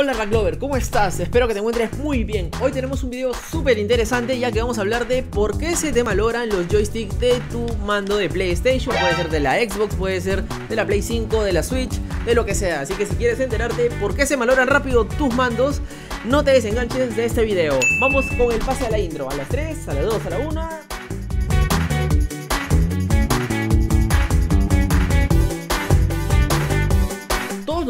Hola Racklover, ¿cómo estás? Espero que te encuentres muy bien. Hoy tenemos un video súper interesante ya que vamos a hablar de por qué se te malogran los joysticks de tu mando de PlayStation. Puede ser de la Xbox, puede ser de la Play 5, de la Switch, de lo que sea. Así que si quieres enterarte por qué se malogran rápido tus mandos, no te desenganches de este video. Vamos con el pase a la intro. A las 3, a las 2, a la 1...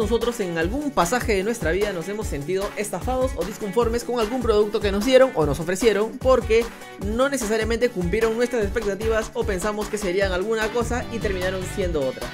nosotros en algún pasaje de nuestra vida nos hemos sentido estafados o disconformes con algún producto que nos dieron o nos ofrecieron porque no necesariamente cumplieron nuestras expectativas o pensamos que serían alguna cosa y terminaron siendo otra.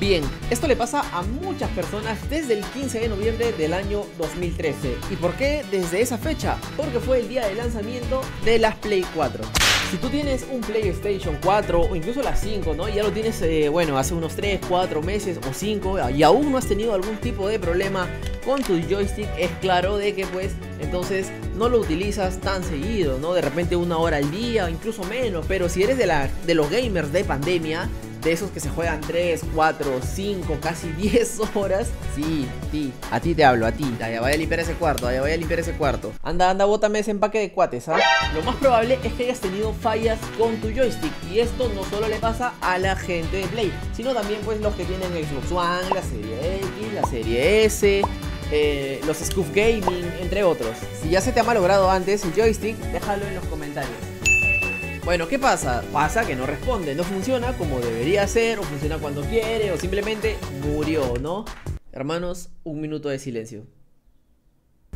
Bien, esto le pasa a muchas personas desde el 15 de noviembre del año 2013. ¿Y por qué desde esa fecha? Porque fue el día de lanzamiento de las Play 4. Si tú tienes un PlayStation 4 o incluso la 5, ¿no? ya lo tienes, eh, bueno, hace unos 3, 4 meses o 5 y aún no has tenido algún tipo de problema con tu joystick, es claro de que pues entonces no lo utilizas tan seguido, ¿no? De repente una hora al día, o incluso menos, pero si eres de, la, de los gamers de pandemia, de esos que se juegan 3, 4, 5, casi 10 horas. Sí, sí, a ti te hablo, a ti. Ya, vaya a limpiar ese cuarto, ya vaya a limpiar ese cuarto. Anda, anda, bótame ese empaque de cuates, ¿ah? Lo más probable es que hayas tenido fallas con tu joystick. Y esto no solo le pasa a la gente de Play, sino también pues los que tienen Xbox One, la serie X, la serie S. Eh, los Scoof Gaming, entre otros. Si ya se te ha malogrado antes el joystick, déjalo en los comentarios. Bueno, ¿qué pasa? Pasa que no responde, no funciona como debería ser, o funciona cuando quiere, o simplemente murió, ¿no? Hermanos, un minuto de silencio.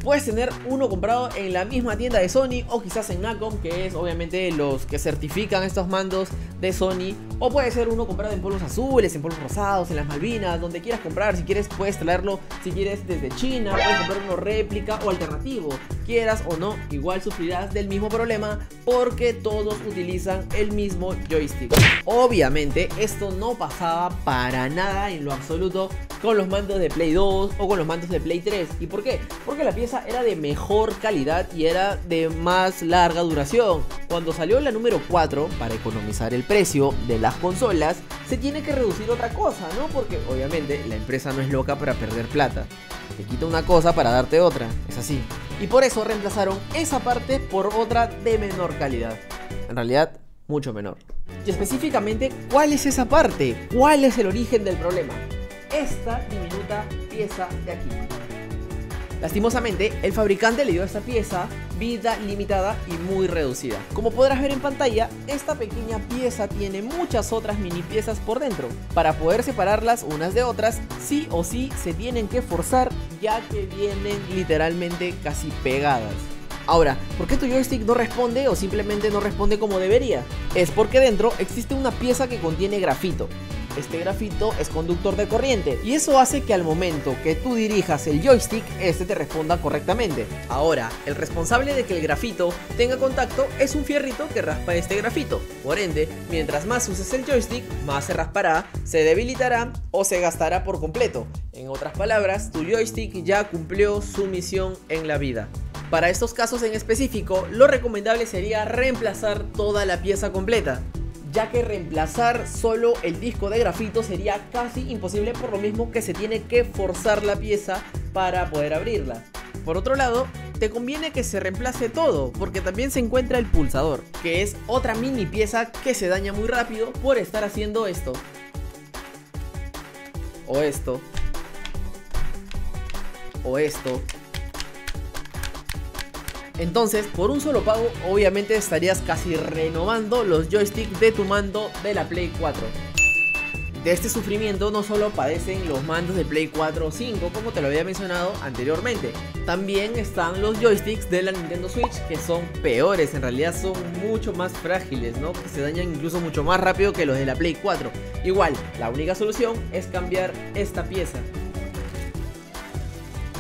Puedes tener uno comprado en la misma tienda de Sony o quizás en Nacom, que es obviamente los que certifican estos mandos de Sony. O puede ser uno comprado en polos azules, en polos rosados, en las Malvinas, donde quieras comprar. Si quieres puedes traerlo, si quieres desde China, puedes comprar uno réplica o alternativo. Quieras o no, igual sufrirás del mismo problema porque todos utilizan el mismo joystick. Obviamente esto no pasaba para nada en lo absoluto con los mandos de Play 2 o con los mandos de Play 3. ¿Y por qué? Porque la pieza era de mejor calidad y era de más larga duración. Cuando salió la número 4, para economizar el precio de las consolas, se tiene que reducir otra cosa, ¿no? Porque obviamente la empresa no es loca para perder plata. Te quita una cosa para darte otra, es así. Y por eso reemplazaron esa parte por otra de menor calidad. En realidad, mucho menor. Y específicamente, ¿cuál es esa parte? ¿Cuál es el origen del problema? Esta diminuta pieza de aquí. Lastimosamente, el fabricante le dio a esta pieza vida limitada y muy reducida. Como podrás ver en pantalla, esta pequeña pieza tiene muchas otras mini piezas por dentro. Para poder separarlas unas de otras, sí o sí se tienen que forzar ya que vienen literalmente casi pegadas. Ahora, ¿por qué tu joystick no responde o simplemente no responde como debería? Es porque dentro existe una pieza que contiene grafito este grafito es conductor de corriente y eso hace que al momento que tú dirijas el joystick, este te responda correctamente. Ahora, el responsable de que el grafito tenga contacto es un fierrito que raspa este grafito. Por ende, mientras más uses el joystick, más se raspará, se debilitará o se gastará por completo. En otras palabras, tu joystick ya cumplió su misión en la vida. Para estos casos en específico, lo recomendable sería reemplazar toda la pieza completa ya que reemplazar solo el disco de grafito sería casi imposible por lo mismo que se tiene que forzar la pieza para poder abrirla. Por otro lado, te conviene que se reemplace todo, porque también se encuentra el pulsador, que es otra mini pieza que se daña muy rápido por estar haciendo esto. O esto. O esto. Entonces, por un solo pago, obviamente estarías casi renovando los joysticks de tu mando de la Play 4. De este sufrimiento no solo padecen los mandos de Play 4 o 5, como te lo había mencionado anteriormente. También están los joysticks de la Nintendo Switch, que son peores, en realidad son mucho más frágiles, ¿no? Que se dañan incluso mucho más rápido que los de la Play 4. Igual, la única solución es cambiar esta pieza.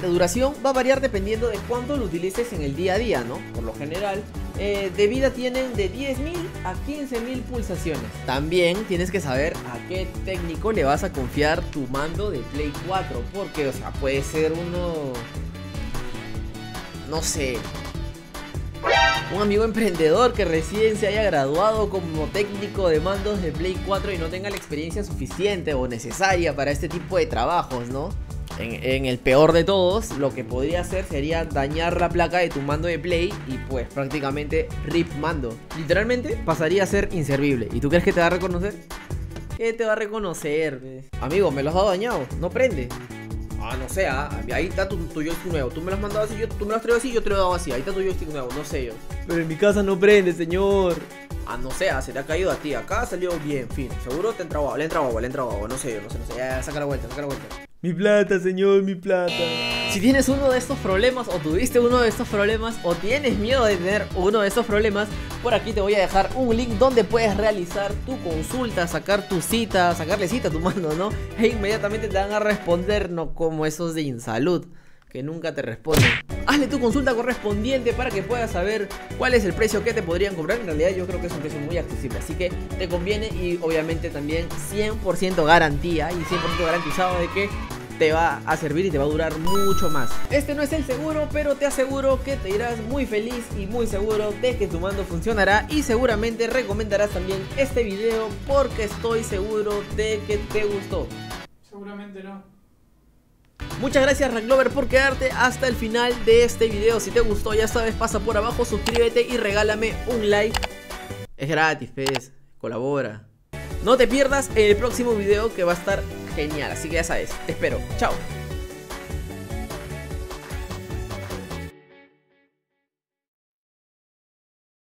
La duración va a variar dependiendo de cuánto lo utilices en el día a día, ¿no? Por lo general, eh, de vida tienen de 10.000 a 15.000 pulsaciones. También tienes que saber a qué técnico le vas a confiar tu mando de Play 4, porque, o sea, puede ser uno... No sé, un amigo emprendedor que recién se haya graduado como técnico de mandos de Play 4 y no tenga la experiencia suficiente o necesaria para este tipo de trabajos, ¿no? En, el peor de todos, lo que podría hacer sería dañar la placa de tu mando de play y pues prácticamente rip mando. Literalmente pasaría a ser inservible. ¿Y tú crees que te va a reconocer? ¿Qué te va a reconocer? Amigo, me lo has dado dañado, no prende. Ah, no sé, ah, ahí está tu, tu, joystick nuevo. Tú me lo has mandado así, yo, tú me lo has traído así, yo te lo he dado así. Ahí está tu joystick nuevo, no sé yo. Pero en mi casa no prende, señor. Ah, no sé, ah, se te ha caído a ti. Acá salió bien, fin. Seguro te entra agua, le entra agua, le entra agua. No sé yo, no sé, no sé. Ya, saca la vuelta, saca la vuelta. Mi plata, señor, mi plata. Si tienes uno de estos problemas o tuviste uno de estos problemas o tienes miedo de tener uno de estos problemas, por aquí te voy a dejar un link donde puedes realizar tu consulta, sacar tu cita, sacarle cita a tu mano, ¿no? E inmediatamente te van a responder, no como esos de Insalud que nunca te responden. Hazle tu consulta correspondiente para que puedas saber cuál es el precio que te podrían cobrar. En realidad yo creo que es un precio muy accesible, así que te conviene y obviamente también 100% garantía y 100% garantizado de que te va a servir y te va a durar mucho más. Este no es el seguro, pero te aseguro que te irás muy feliz y muy seguro de que tu mando funcionará y seguramente recomendarás también este video porque estoy seguro de que te gustó. Seguramente no. Muchas gracias Raglover por quedarte hasta el final de este video. Si te gustó ya sabes, pasa por abajo, suscríbete y regálame un like. Es gratis, pues, colabora. No te pierdas el próximo video que va a estar genial. Así que ya sabes, te espero. Chao.